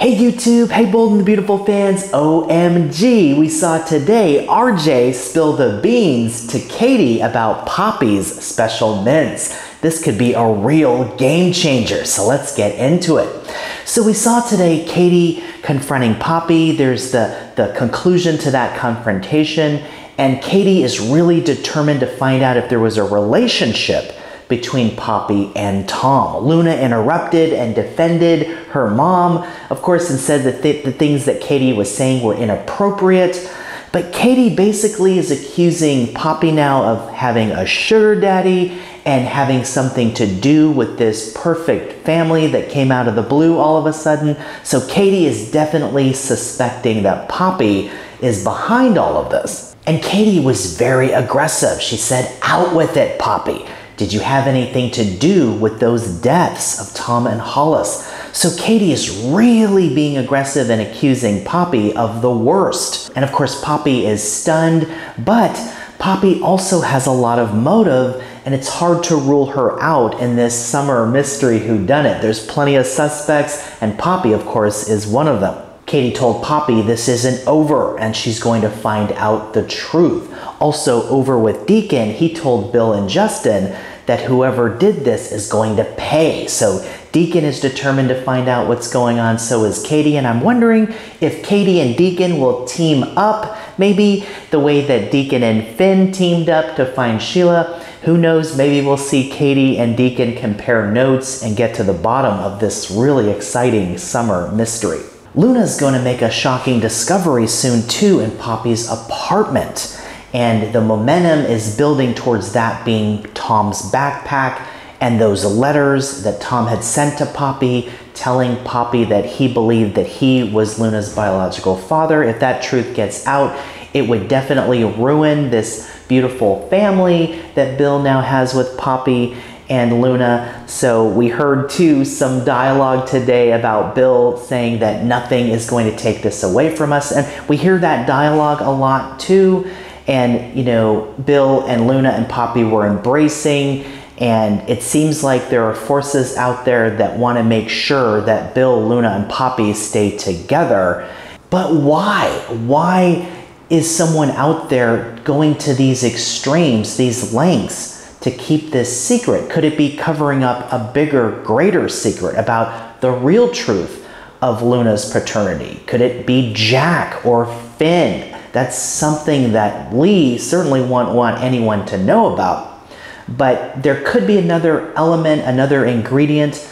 Hey YouTube, hey Bold and the Beautiful fans, OMG, we saw today RJ spill the beans to Katie about Poppy's special mints. This could be a real game changer, so let's get into it. So we saw today Katie confronting Poppy, there's the, the conclusion to that confrontation, and Katie is really determined to find out if there was a relationship between Poppy and Tom. Luna interrupted and defended her mom, of course, and said that th the things that Katie was saying were inappropriate. But Katie basically is accusing Poppy now of having a sugar daddy and having something to do with this perfect family that came out of the blue all of a sudden. So Katie is definitely suspecting that Poppy is behind all of this. And Katie was very aggressive. She said, out with it, Poppy. Did you have anything to do with those deaths of Tom and Hollis? So Katie is really being aggressive and accusing Poppy of the worst. And of course, Poppy is stunned, but Poppy also has a lot of motive and it's hard to rule her out in this summer mystery whodunit. There's plenty of suspects, and Poppy, of course, is one of them. Katie told Poppy this isn't over and she's going to find out the truth. Also, over with Deacon, he told Bill and Justin that whoever did this is going to pay. So Deacon is determined to find out what's going on, so is Katie, and I'm wondering if Katie and Deacon will team up, maybe the way that Deacon and Finn teamed up to find Sheila. Who knows, maybe we'll see Katie and Deacon compare notes and get to the bottom of this really exciting summer mystery. Luna's going to make a shocking discovery soon too in Poppy's apartment. And the momentum is building towards that being Tom's backpack and those letters that Tom had sent to Poppy telling Poppy that he believed that he was Luna's biological father. If that truth gets out, it would definitely ruin this beautiful family that Bill now has with Poppy and Luna. So we heard too some dialogue today about Bill saying that nothing is going to take this away from us. And we hear that dialogue a lot too and you know bill and luna and poppy were embracing and it seems like there are forces out there that want to make sure that bill luna and poppy stay together. But why? Why is someone out there going to these extremes these lengths to keep this secret? Could it be covering up a bigger greater secret about the real truth of luna's paternity? Could it be jack or finn? That's something that Li certainly won't want anyone to know about. But there could be another element, another ingredient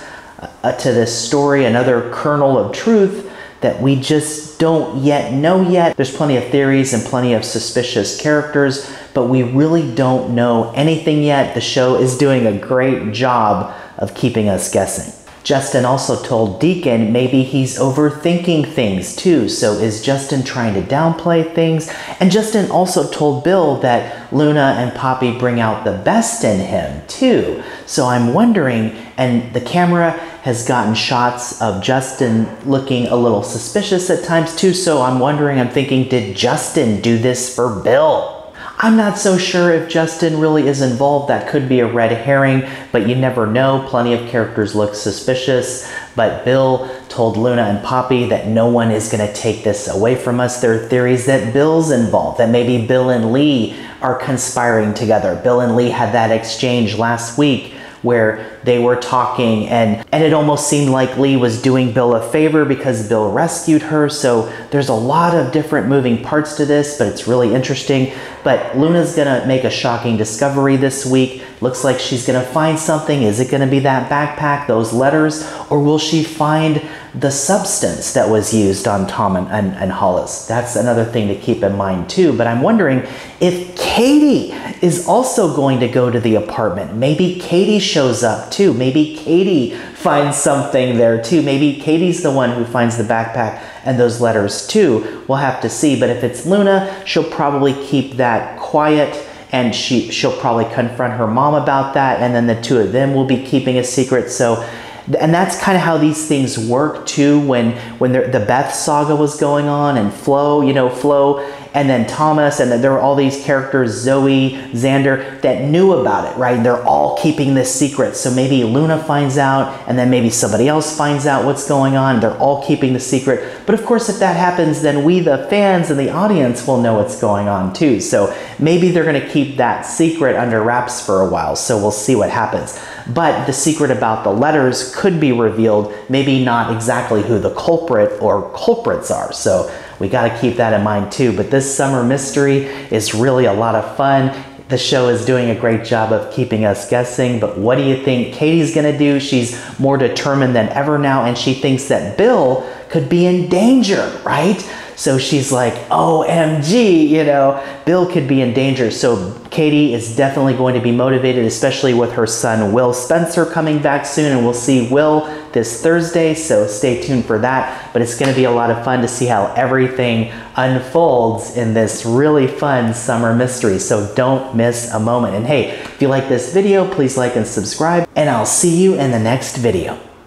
uh, to this story, another kernel of truth that we just don't yet know yet. There's plenty of theories and plenty of suspicious characters, but we really don't know anything yet. The show is doing a great job of keeping us guessing. Justin also told Deacon maybe he's overthinking things too. So is Justin trying to downplay things? And Justin also told Bill that Luna and Poppy bring out the best in him too. So I'm wondering, and the camera has gotten shots of Justin looking a little suspicious at times too. So I'm wondering, I'm thinking, did Justin do this for Bill? I'm not so sure if Justin really is involved. That could be a red herring, but you never know. Plenty of characters look suspicious. But Bill told Luna and Poppy that no one is going to take this away from us. There are theories that Bill's involved, that maybe Bill and Li are conspiring together. Bill and Li had that exchange last week where they were talking and and it almost seemed like Li was doing Bill a favor because Bill rescued her. So there's a lot of different moving parts to this but it's really interesting. But Luna's gonna make a shocking discovery this week. Looks like she's gonna find something. Is it gonna be that backpack those letters or will she find the substance that was used on Tom and, and, and, Hollis. That's another thing to keep in mind too. But I'm wondering if Katie is also going to go to the apartment. Maybe Katie shows up too. Maybe Katie finds something there too. Maybe Katie's the one who finds the backpack and those letters too. We'll have to see. But if it's Luna, she'll probably keep that quiet and she she'll probably confront her mom about that and then the two of them will be keeping a secret. So and that's kind of how these things work too when when the, beth saga was going on and flo you know flo and then Thomas, and then there were all these characters, Zoe, Xander, that knew about it, right? They're all keeping this secret. So maybe Luna finds out, and then maybe somebody else finds out what's going on. They're all keeping the secret. But of course, if that happens, then we, the fans and the audience, will know what's going on too. So maybe they're going to keep that secret under wraps for a while. So we'll see what happens. But the secret about the letters could be revealed, maybe not exactly who the culprit or culprits are. So we got to keep that in mind too. But this summer mystery is really a lot of fun. The show is doing a great job of keeping us guessing, but what do you think Katie's gonna do? She's more determined than ever now, and she thinks that Bill could be in danger, right? So she's like, OMG, you know, Bill could be in danger. So Katie is definitely going to be motivated, especially with her son Will Spencer coming back soon. And we'll see Will this Thursday, so stay tuned for that. But it's going to be a lot of fun to see how everything unfolds in this really fun summer mystery. So don't miss a moment. And hey, if you like this video, please like and subscribe, and I'll see you in the next video.